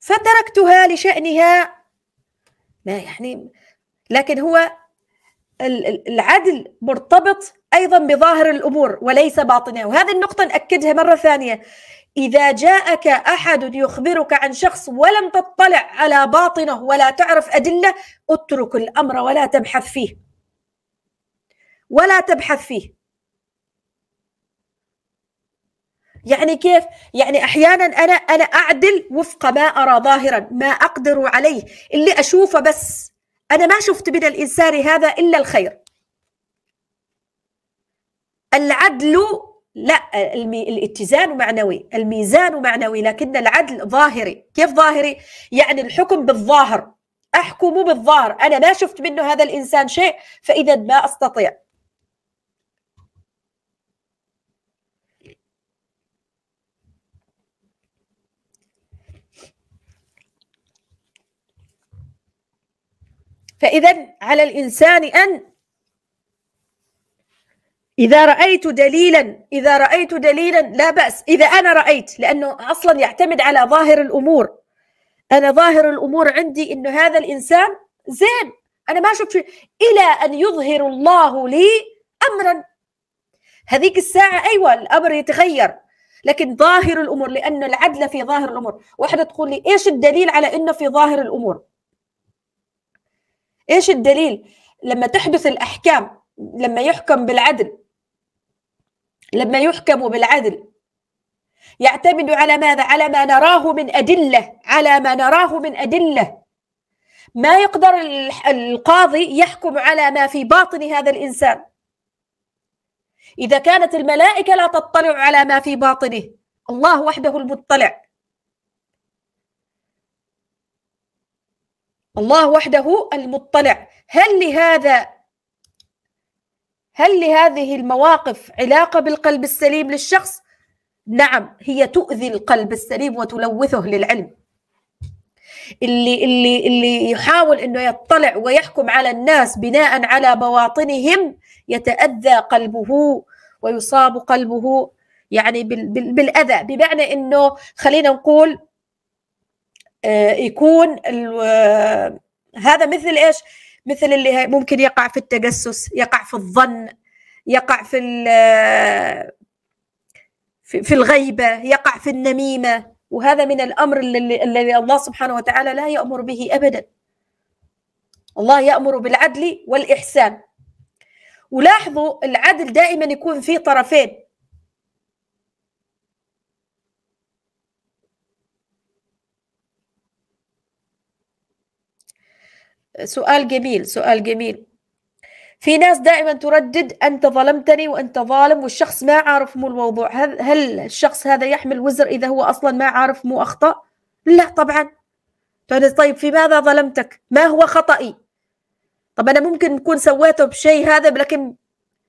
فتركتها لشأنها. ما يعني لكن هو العدل مرتبط أيضا بظاهر الأمور وليس باطنها. وهذه النقطة نأكدها مرة ثانية. إذا جاءك أحد يخبرك عن شخص ولم تطلع على باطنه ولا تعرف أدلة اترك الأمر ولا تبحث فيه. ولا تبحث فيه. يعني كيف؟ يعني أحيانا أنا أنا أعدل وفق ما أرى ظاهرا ما أقدر عليه. اللي أشوفه بس. أنا ما شفت من الإنسان هذا إلا الخير. العدل لا. الاتزان معنوي الميزان معنوي لكن العدل ظاهري. كيف ظاهري؟ يعني الحكم بالظاهر. أحكم بالظاهر. أنا ما شفت منه هذا الإنسان شيء فاذا ما أستطيع. فاذا على الإنسان أن إذا رأيت دليلا إذا رأيت دليلا لا بأس. إذا أنا رأيت لأنه أصلا يعتمد على ظاهر الأمور. أنا ظاهر الأمور عندي إنه هذا الإنسان زين. أنا ما شفت إلى أن يظهر الله لي أمرا. هذيك الساعة أيوة الأمر يتغير. لكن ظاهر الأمور لأن العدل في ظاهر الأمور. واحدة تقول لي إيش الدليل على إنه في ظاهر الأمور؟ إيش الدليل؟ لما تحدث الأحكام لما يحكم بالعدل لما يحكم بالعدل. يعتمد على ماذا؟ على ما نراه من أدلة. على ما نراه من أدلة. ما يقدر القاضي يحكم على ما في باطن هذا الإنسان. إذا كانت الملائكة لا تطلع على ما في باطنه الله وحده المطلع. الله وحده المطلع. هل لهذا هل لهذه المواقف علاقة بالقلب السليم للشخص؟ نعم هي تؤذي القلب السليم وتلوثه للعلم اللي اللي اللي يحاول إنه يطلع ويحكم على الناس بناء على بواطنهم يتأذى قلبه ويصاب قلبه يعني بالأذى بمعنى إنه خلينا نقول يكون هذا مثل إيش؟ مثل اللي ممكن يقع في التجسس يقع في الظن يقع في في الغيبة يقع في النميمة. وهذا من الأمر الذي الله سبحانه وتعالى لا يأمر به ابدا. الله يأمر بالعدل والإحسان. ولاحظوا العدل دائما يكون فيه طرفين. سؤال جميل سؤال جميل. في ناس دائما تردد أنت ظلمتني وأنت ظالم والشخص ما عارف مو الموضوع. هل الشخص هذا يحمل وزر إذا هو أصلا ما عارف مو أخطأ؟ لا طبعا. طيب في ماذا ظلمتك؟ ما هو خطأي؟ طب أنا ممكن نكون سويته بشيء هذا لكن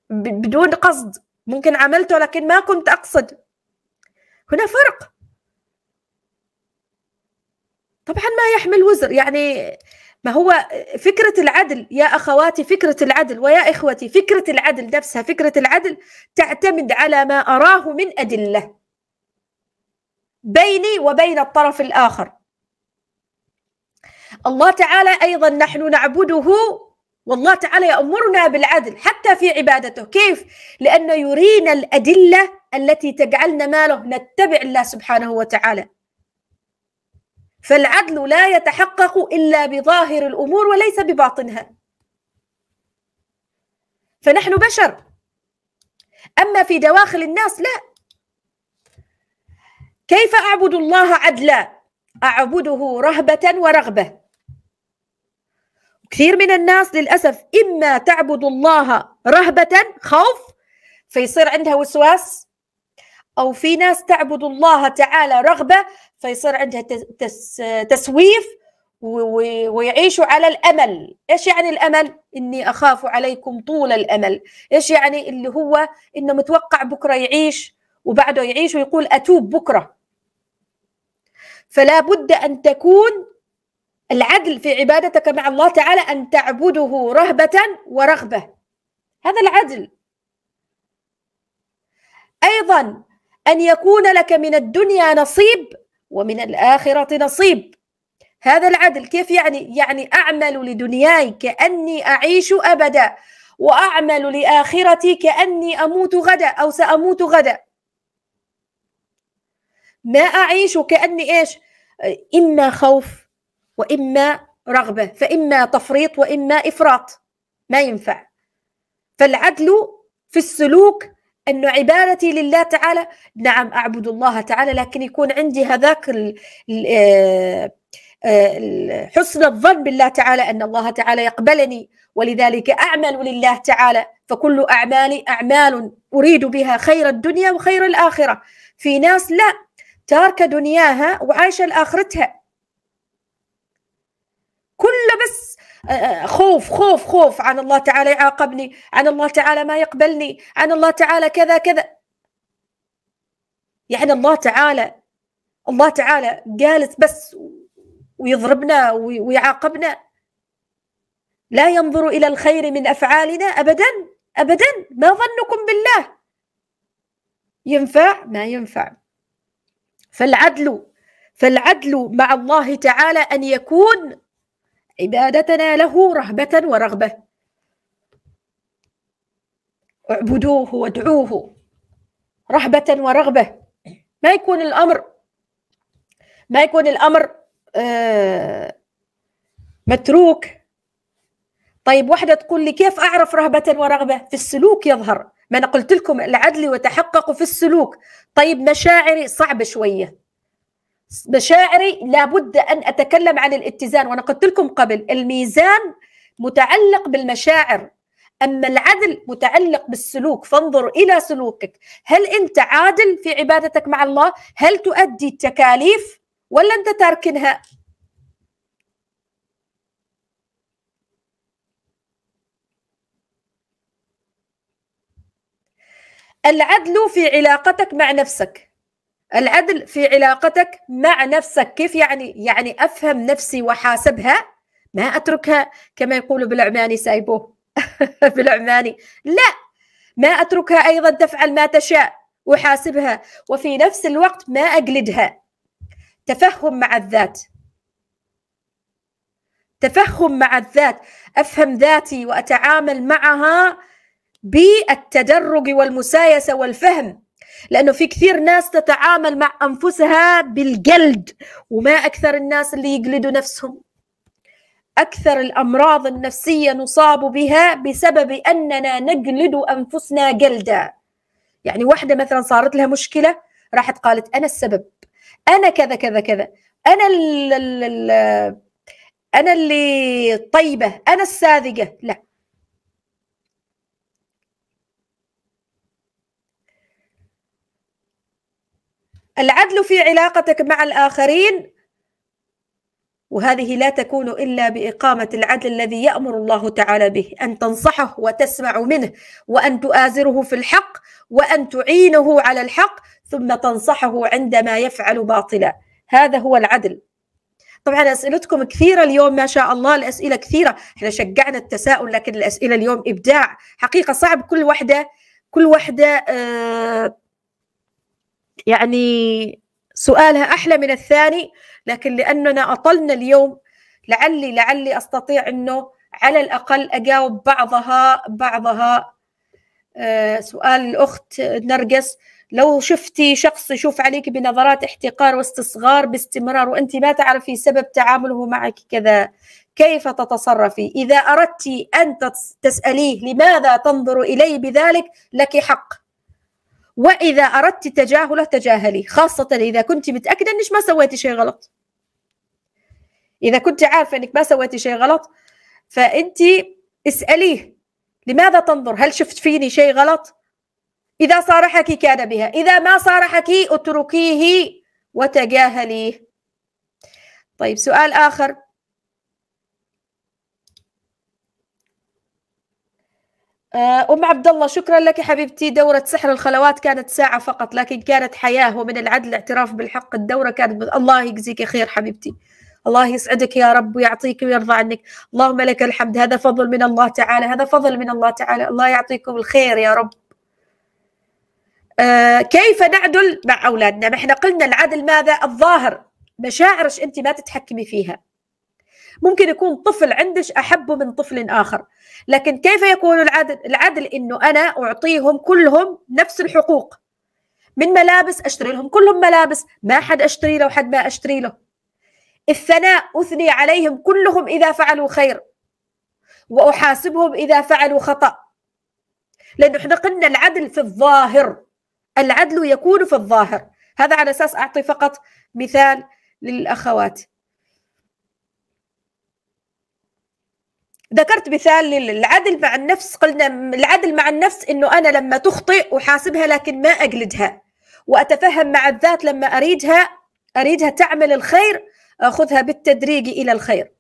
بدون قصد. ممكن عملته لكن ما كنت أقصد. هنا فرق. طبعا ما يحمل وزر. يعني ما هو فكرة العدل يا أخواتي فكرة العدل ويا إخوتي فكرة العدل نفسها فكرة العدل تعتمد على ما أراه من أدلة بيني وبين الطرف الآخر. الله تعالى أيضا نحن نعبده والله تعالى يأمرنا بالعدل حتى في عبادته. كيف؟ لأنه يرينا الأدلة التي تجعلنا ماله نتبع الله سبحانه وتعالى. فالعدل لا يتحقق إلا بظاهر الأمور وليس بباطنها. فنحن بشر. أما في دواخل الناس لا. كيف أعبد الله عدلا؟ أعبده رهبة ورغبة. كثير من الناس للأسف إما تعبد الله رهبة خوف فيصير عندها وسواس أو في ناس تعبد الله تعالى رغبة فيصير عندها تسويف ويعيشوا على الأمل. إيش يعني الأمل؟ إني أخاف عليكم طول الأمل. إيش يعني؟ اللي هو إنه متوقع بكرة يعيش وبعده يعيش ويقول أتوب بكرة. فلا بد أن تكون العدل في عبادتك مع الله تعالى أن تعبده رهبة ورغبة. هذا العدل. أيضا أن يكون لك من الدنيا نصيب ومن الآخرة نصيب. هذا العدل كيف يعني؟ يعني أعمل لدنياي كأني أعيش أبدا وأعمل لآخرتي كأني أموت غدا أو سأموت غدا. ما أعيش كأني إيش؟ إما خوف وإما رغبة فإما تفريط وإما إفراط. ما ينفع. فالعدل في السلوك انه عبادتي لله تعالى نعم أعبد الله تعالى لكن يكون عندي هذاك آه، حسن الظن بالله تعالى أن الله تعالى يقبلني ولذلك أعمل لله تعالى فكل أعمالي أعمال أريد بها خير الدنيا وخير الآخرة. في ناس لا تاركه دنياها وعايشة لآخرتها. كله بس آه، خوف خوف خوف. عن الله تعالى يعاقبني. عن الله تعالى ما يقبلني. عن الله تعالى كذا كذا. يعني الله تعالى الله تعالى جالس بس ويضربنا ويعاقبنا. لا ينظر إلى الخير من أفعالنا ابدا ابدا. ما ظنكم بالله. ينفع؟ ما ينفع. فالعدل فالعدل مع الله تعالى أن يكون عبادتنا له رهبة ورغبة. اعبدوه وادعوه رهبة ورغبة. ما يكون الأمر ما يكون الأمر آه، متروك. طيب واحدة تقول لي كيف أعرف رهبة ورغبة؟ في السلوك يظهر. ما أنا قلت لكم العدل وتحقق في السلوك. طيب مشاعري صعبة شوية. مشاعري لابد أن أتكلم عن الاتزان. وأنا قلت لكم قبل الميزان متعلق بالمشاعر أما العدل متعلق بالسلوك. فانظر إلى سلوكك. هل أنت عادل في عبادتك مع الله؟ هل تؤدي التكاليف ولا أنت تاركنها؟ العدل في علاقتك مع نفسك. العدل في علاقتك مع نفسك. كيف يعني؟ يعني أفهم نفسي وحاسبها ما أتركها كما يقولوا بالعماني سايبوه. بالعماني. لا ما أتركها أيضا تفعل ما تشاء وحاسبها وفي نفس الوقت ما أقلدها. تفهم مع الذات. تفهم مع الذات. أفهم ذاتي وأتعامل معها بالتدرج والمسايسة والفهم. لأنه في كثير ناس تتعامل مع أنفسها بالجلد وما أكثر الناس اللي يجلدوا نفسهم. أكثر الأمراض النفسية نصاب بها بسبب أننا نجلد أنفسنا جلدا. يعني واحدة مثلا صارت لها مشكلة راحت قالت أنا السبب. أنا كذا كذا كذا. أنا ال ال أنا اللي طيبة أنا الساذجة. لا. العدل في علاقتك مع الآخرين وهذه لا تكون إلا بإقامة العدل الذي يأمر الله تعالى به أن تنصحه وتسمع منه وأن تؤازره في الحق وأن تعينه على الحق ثم تنصحه عندما يفعل باطلا. هذا هو العدل. طبعا أسئلتكم كثيرة اليوم ما شاء الله الأسئلة كثيرة. إحنا شجعنا التساؤل لكن الأسئلة اليوم إبداع. حقيقة صعب كل وحدة كل وحدة آه يعني سؤالها أحلى من الثاني لكن لأننا أطلنا اليوم لعلي لعلي أستطيع إنه على الأقل أجاوب بعضها بعضها. آه، سؤال الأخت نرجس لو شفتي شخص يشوف عليك بنظرات احتقار واستصغار باستمرار وأنت ما تعرفي سبب تعامله معك كذا كيف تتصرفي؟ إذا أردت أن تسأليه لماذا تنظر الي بذلك لك حق. وإذا أردت تجاهله تجاهلي. خاصة إذا كنت متأكدة إنك ما سويتي شيء غلط. إذا كنت عارفة إنك ما سويتي شيء غلط فأنت اسأليه لماذا تنظر؟ هل شفت فيني شيء غلط؟ إذا صارحك كان بها. إذا ما صارحك اتركيه وتجاهليه. طيب سؤال آخر. أم عبد الله شكرا لك حبيبتي. دورة سحر الخلوات كانت ساعة فقط لكن كانت حياة ومن العدل الاعتراف بالحق. الدورة كانت الله يجزيك خير حبيبتي. الله يسعدك يا رب ويعطيك ويرضى عنك. اللهم لك الحمد. هذا فضل من الله تعالى هذا فضل من الله تعالى. الله يعطيكم الخير يا رب. آه كيف نعدل مع أولادنا؟ ما إحنا قلنا العدل ماذا؟ الظاهر. مشاعرش أنت ما تتحكمي فيها. ممكن يكون طفل عندش أحب من طفل آخر. لكن كيف يكون العدل؟ العدل إنه أنا أعطيهم كلهم نفس الحقوق. من ملابس أشتري لهم كلهم ملابس ما حد أشتري له وحد ما أشتري له. الثناء أثني عليهم كلهم إذا فعلوا خير. وأحاسبهم إذا فعلوا خطأ. لأنه إحنا قلنا العدل في الظاهر. العدل يكون في الظاهر. هذا على أساس أعطي فقط مثال للأخوات. ذكرت مثال للعدل مع النفس قلنا العدل مع النفس إنه أنا لما تخطئ احاسبها لكن ما اجلدها وأتفهم مع الذات لما أريدها أريدها تعمل الخير أخذها بالتدريج إلى الخير.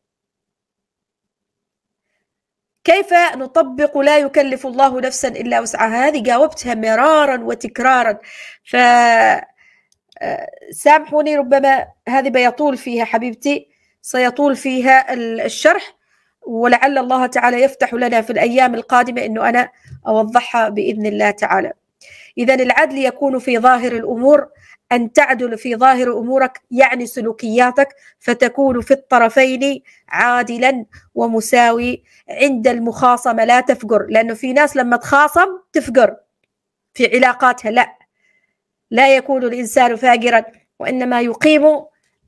كيف نطبق لا يكلف الله نفسا إلا وسعها؟ هذه جاوبتها مرارا وتكرارا. ف سامحوني ربما هذه بيطول فيها حبيبتي سيطول فيها الشرح. ولعل الله تعالى يفتح لنا في الأيام القادمة إنه أنا أوضحها بإذن الله تعالى. اذا العدل يكون في ظاهر الأمور أن تعدل في ظاهر أمورك يعني سلوكياتك فتكون في الطرفين عادلا ومساوي عند المخاصمة لا تفجر لأنه في ناس لما تخاصم تفجر في علاقاتها لا لا يكون الإنسان فاجرا وإنما يقيم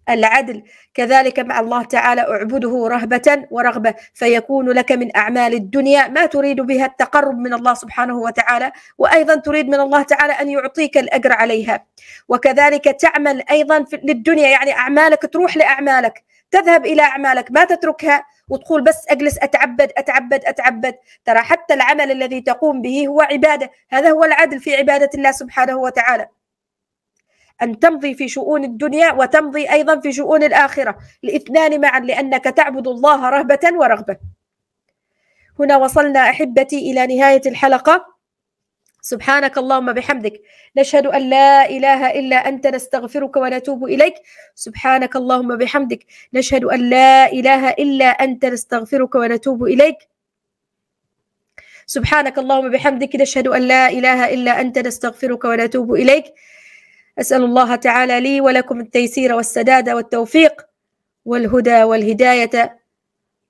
العدل. كذلك مع الله تعالى اعبده رهبة ورغبة فيكون لك من أعمال الدنيا ما تريد بها التقرب من الله سبحانه وتعالى وأيضا تريد من الله تعالى أن يعطيك الأجر عليها. وكذلك تعمل أيضا للدنيا يعني أعمالك تروح لأعمالك تذهب إلى أعمالك ما تتركها وتقول بس أجلس أتعبد أتعبد أتعبد. ترى حتى العمل الذي تقوم به هو عبادة هذا هو العدل في عبادة الله سبحانه وتعالى. أن تمضي في شؤون الدنيا وتمضي أيضا في شؤون الآخرة الاثنان معا لأنك تعبد الله رهبة ورغبة. هنا وصلنا أحبتي إلى نهاية الحلقة. سبحانك اللهم بحمدك. نشهد أن لا إله إلا أنت نستغفرك ونتوب إليك. سبحانك اللهم بحمدك. نشهد أن لا إله إلا أنت نستغفرك ونتوب إليك. سبحانك اللهم بحمدك. نشهد أن لا إله إلا أنت نستغفرك ونتوب إليك. أسأل الله تعالى لي ولكم التيسير والسداد والتوفيق والهدى والهداية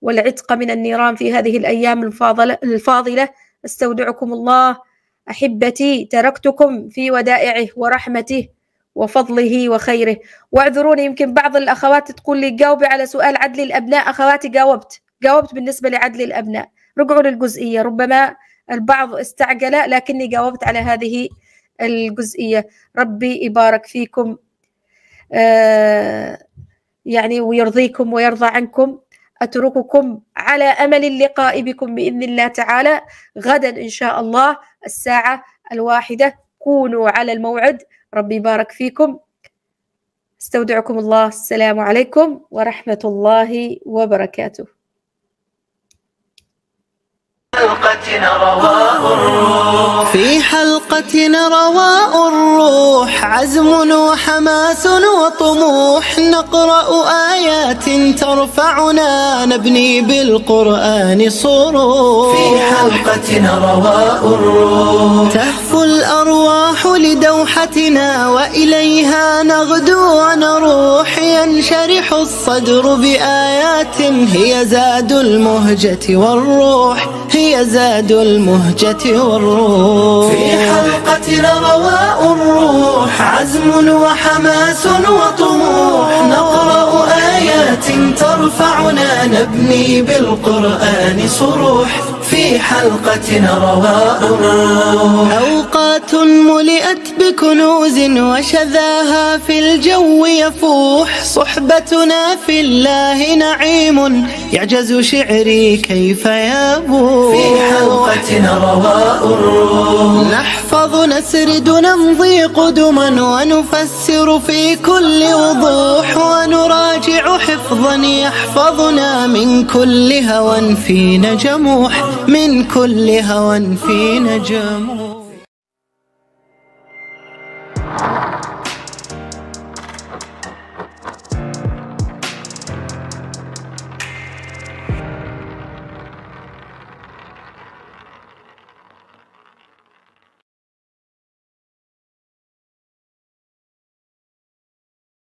والعتق من النيران في هذه الأيام الفاضلة, الفاضلة. أستودعكم الله. أحبتي تركتكم في ودائعه ورحمته وفضله وخيره. واعذروني يمكن بعض الأخوات تقول لي جاوبي على سؤال عدل الأبناء. أخواتي جاوبت جاوبت بالنسبة لعدل الأبناء. رجعوا للجزئية. ربما البعض استعجل لكني جاوبت على هذه الجزئية. ربي يبارك فيكم آه يعني ويرضيكم ويرضى عنكم. أترككم على أمل اللقاء بكم بإذن الله تعالى. غدا إن شاء الله الساعة الواحدة. كونوا على الموعد. ربي يبارك فيكم. استودعكم الله. السلام عليكم ورحمة الله وبركاته. حلقتنا رواء الروح. في حلقتنا رواء الروح عزم وحماس وطموح. نقرأ آيات ترفعنا نبني بالقرآن صروح. في حلقتنا رواء الروح. تهفو الأرواح لدوحتنا وإليها نغدو ونروح. ينشرح الصدر بآيات هي زاد المهجة والروح. هي زاد المهجة والروح. في حلقتنا رواء الروح عزم وحماس وطموح. نقرأ آيات ترفعنا نبني بالقرآن صروح. في حلقتنا رواء. الروح أوقات ملئت بكنوز وشذاها في الجو يفوح. صحبتنا في الله نعيم. يعجز شعري كيف يبوح. في حلقتنا رواء. الروح نحفظ نسرد نمضي قدما ونفسر في كل وضوح. ونراجع حفظا يحفظنا من كل هوى فينا جموح من كل هوى فينا جموح